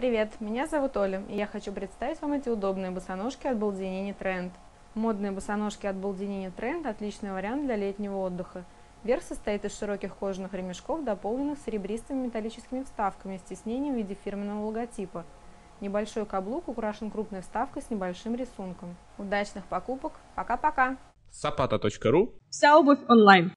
Привет, меня зовут Оля, и я хочу представить вам эти удобные босоножки от Балдинини Тренд. Модные босоножки от Балдинини Тренд – отличный вариант для летнего отдыха. Верх состоит из широких кожаных ремешков, дополненных серебристыми металлическими вставками с тиснением в виде фирменного логотипа. Небольшой каблук украшен крупной вставкой с небольшим рисунком. Удачных покупок! Пока-пока! Сапата.ру Вся обувь онлайн.